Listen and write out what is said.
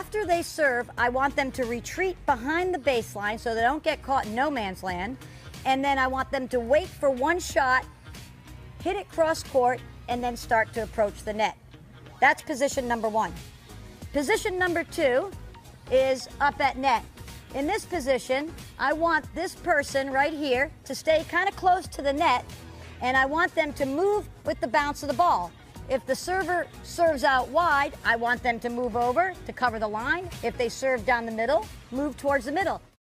After they serve, I want them to retreat behind the baseline so they don't get caught in no man's land. And then I want them to wait for one shot, hit it cross court, and then start to approach the net. That's position number one. Position number two is up at net. In this position, I want this person right here to stay kind of close to the net, and I want them to move with the bounce of the ball. If the server serves out wide, I want them to move over to cover the line. If they serve down the middle, move towards the middle.